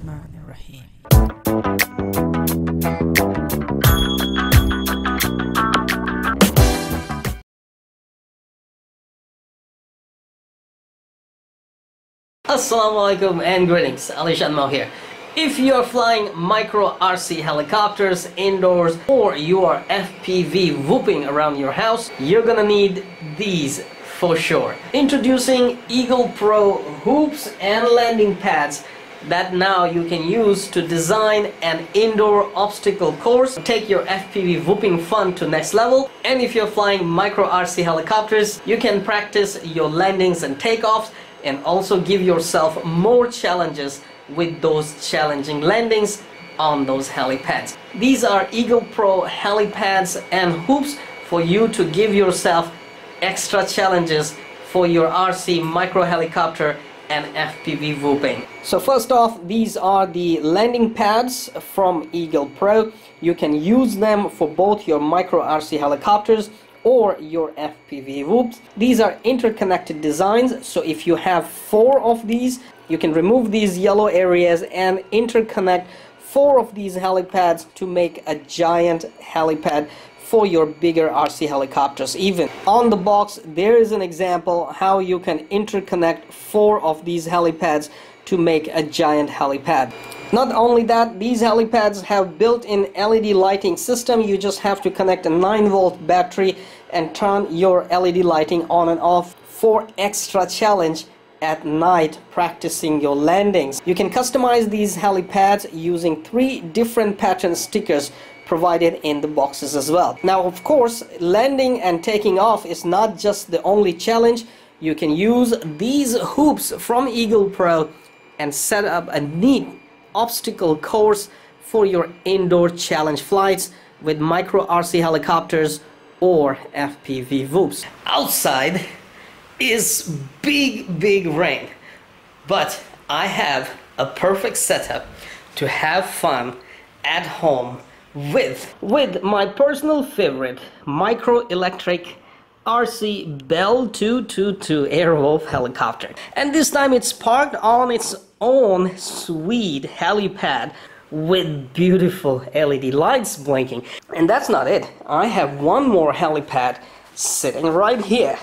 الرحمن الرحيم Assalamualaikum and greetings, Ali Shanmao here. If you are flying micro RC helicopters indoors or you are FPV whooping around your house, you're gonna need these for sure. Introducing Eagle Pro hoops and landing pads that now you can use to design an indoor obstacle course, take your FPV whooping fun to next level. And if you're flying micro RC helicopters, you can practice your landings and takeoffs and also give yourself more challenges with those challenging landings on those helipads. These are Eagle Pro helipads and hoops for you to give yourself extra challenges for your RC micro helicopter and FPV whooping. So first off, these are the landing pads from Eagle Pro. You can use them for both your micro RC helicopters or your FPV whoops. These are interconnected designs, so if you have four of these, you can remove these yellow areas and interconnect four of these helipads to make a giant helipad for your bigger RC helicopters even. On the box there is an example how you can interconnect four of these helipads to make a giant helipad. Not only that, these helipads have built-in LED lighting system. You just have to connect a 9 volt battery and turn your LED lighting on and off for extra challenge at night practicing your landings. You can customize these helipads using three different pattern stickers provided in the boxes as well. Now of course landing and taking off is not just the only challenge. You can use these hoops from Eagle Pro and set up a neat obstacle course for your indoor challenge flights with micro RC helicopters or FPV whoops. Outside is big big rain but I have a perfect setup to have fun at home with with my personal favorite micro electric RC Bell 222 Airwolf helicopter. And this time it's parked on its own sweet helipad with beautiful LED lights blinking. And that's not it. I have one more helipad sitting right here.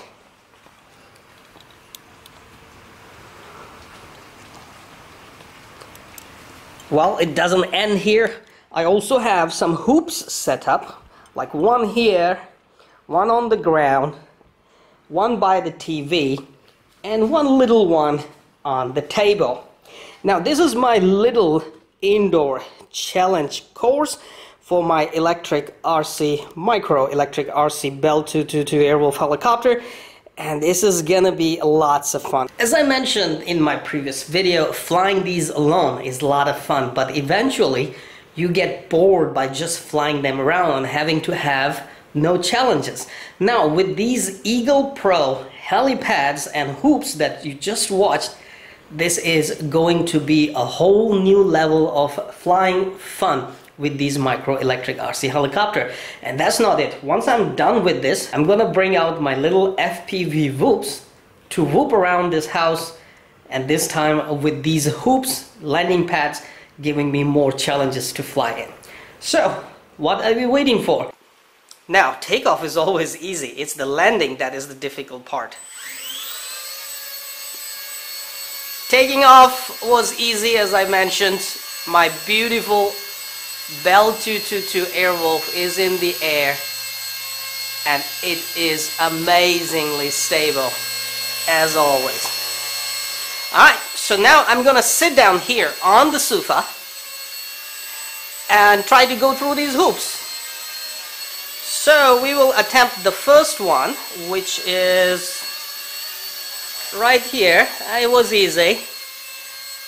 Well, it doesn't end here. I also have some hoops set up, like one here, one on the ground, one by the TV, and one little one on the table. Now, this is my little indoor challenge course for my electric RC, micro electric RC Bell 222 Airwolf helicopter and this is gonna be lots of fun. As I mentioned in my previous video, flying these alone is a lot of fun, but eventually you get bored by just flying them around having to have no challenges. Now with these Eagle Pro helipads and hoops that you just watched, this is going to be a whole new level of flying fun with these micro electric RC helicopter. And that's not it. Once I'm done with this, I'm gonna bring out my little FPV whoops to whoop around this house and this time with these hoops, landing pads, giving me more challenges to fly in. So, what are we waiting for? Now, takeoff is always easy. It's the landing that is the difficult part. Taking off was easy as I mentioned. My beautiful Bell 222 Airwolf is in the air and it is amazingly stable as always. Alright, so now I'm gonna sit down here on the sofa and try to go through these hoops. So we will attempt the first one which is right here. It was easy.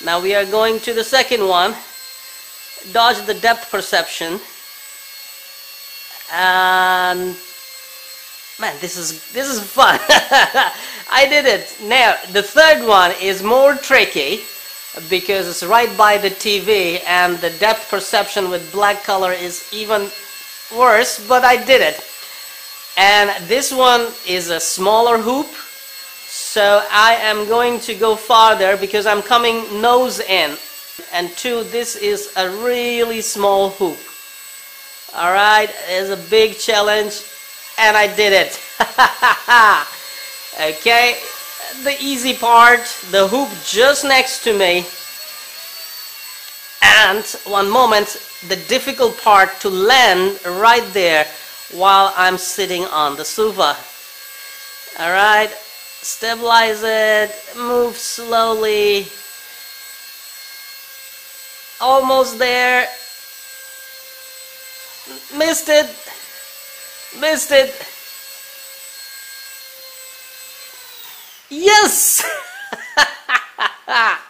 Now we are going to the second one dodge the depth perception and man this is this is fun. I did it. Now the third one is more tricky because it's right by the TV and the depth perception with black color is even worse but I did it. And this one is a smaller hoop so I am going to go farther because I'm coming nose in. And two this is a really small hoop. All right it's a big challenge and I did it. Okay the easy part the hoop just next to me. And one moment the difficult part to land right there while I'm sitting on the sofa. Alright stabilize it move slowly. Almost there. Missed it missed it. Yes.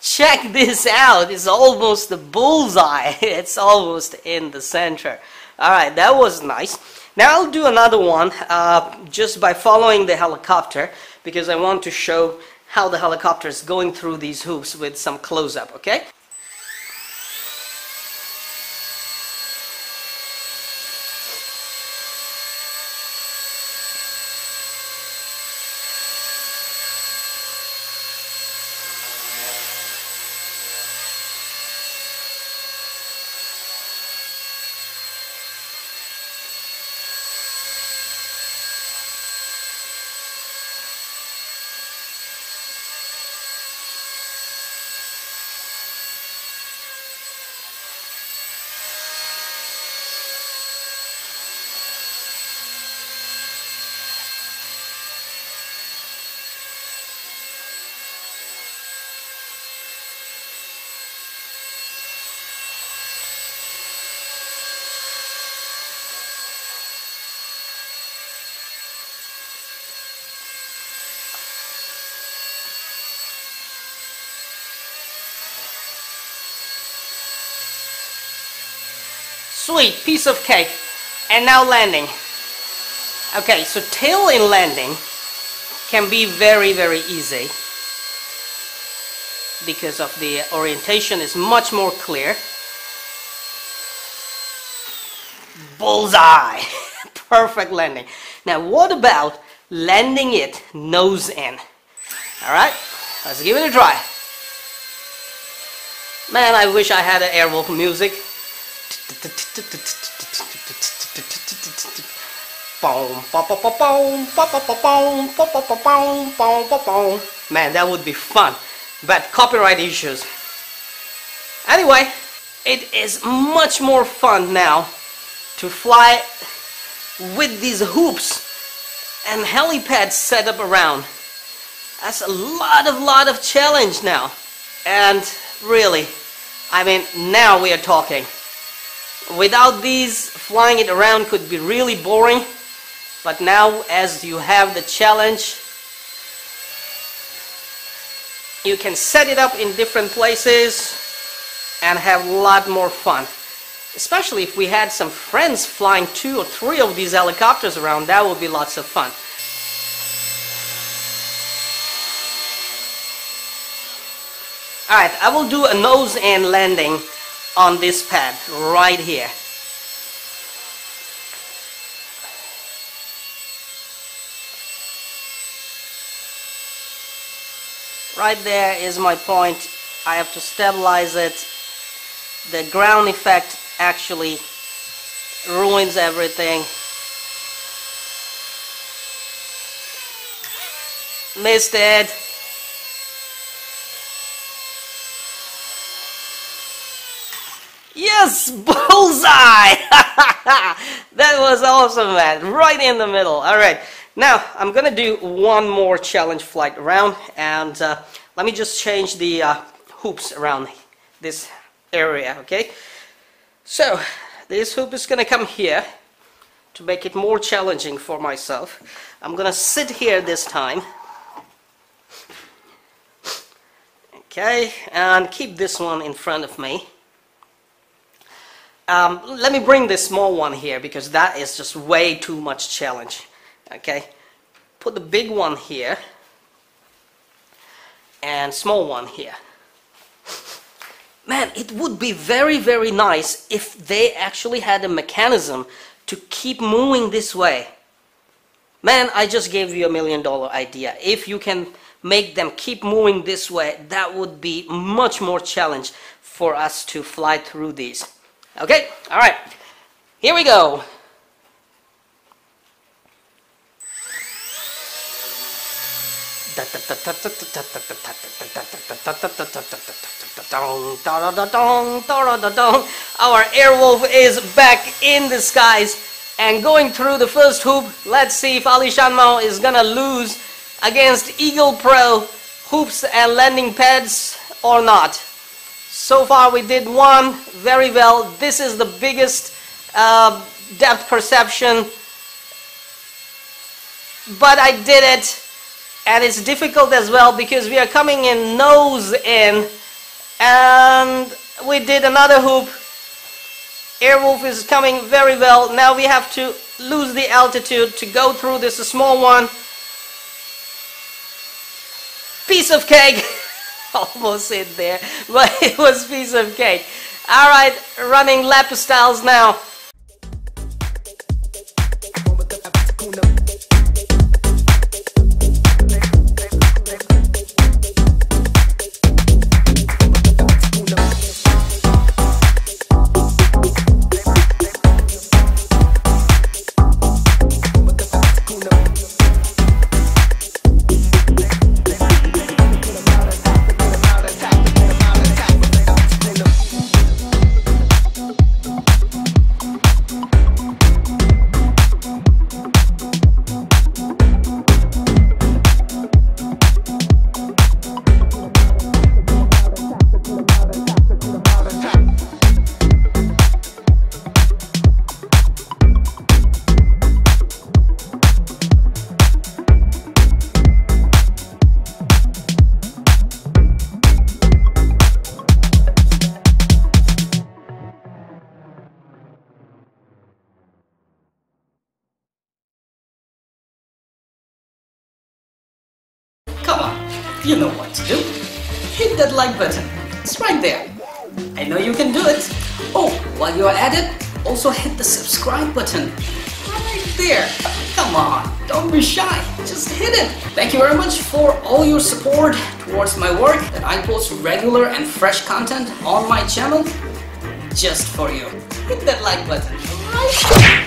Check this out. It's almost the bullseye. It's almost in the center. Alright that was nice. Now I'll do another one uh, just by following the helicopter because I want to show how the helicopter is going through these hoops with some close-up okay Sweet, piece of cake. And now landing. Okay, so tail in landing can be very, very easy because of the orientation is much more clear. Bullseye! Perfect landing. Now what about landing it nose in? Alright, let's give it a try. Man, I wish I had an airwolf music. Man, that would be fun. But copyright issues. Anyway, it is much more fun now to fly with these hoops and helipads set up around. That's a lot of lot of challenge now. And really, I mean, now we are talking. Without these, flying it around could be really boring. But now, as you have the challenge, you can set it up in different places and have a lot more fun. Especially if we had some friends flying two or three of these helicopters around, that would be lots of fun. Alright, I will do a nose and landing on this pad right here. Right there is my point. I have to stabilize it. The ground effect actually ruins everything. Missed it. Yes, bullseye! that was awesome, man. Right in the middle. All right. Now, I'm going to do one more challenge flight around. And uh, let me just change the uh, hoops around this area, okay? So, this hoop is going to come here to make it more challenging for myself. I'm going to sit here this time. Okay, and keep this one in front of me. Um, let me bring this small one here because that is just way too much challenge. Okay, put the big one here and small one here. Man, it would be very, very nice if they actually had a mechanism to keep moving this way. Man, I just gave you a million dollar idea. If you can make them keep moving this way, that would be much more challenge for us to fly through these. Okay, all right, here we go. Our Airwolf is back in the skies and going through the first hoop. Let's see if Ali Shanmao is gonna lose against Eagle Pro hoops and landing pads or not. So far we did one very well. This is the biggest uh, depth perception. But I did it and it's difficult as well because we are coming in nose in and we did another hoop. Airwolf is coming very well. Now we have to lose the altitude to go through this small one. Piece of cake almost in there but it was piece of cake. Alright running lap styles now you know what to do. Hit that like button. It's right there. I know you can do it. Oh, while you're at it, also hit the subscribe button. Right there. Come on, don't be shy. Just hit it. Thank you very much for all your support towards my work that I post regular and fresh content on my channel just for you. Hit that like button.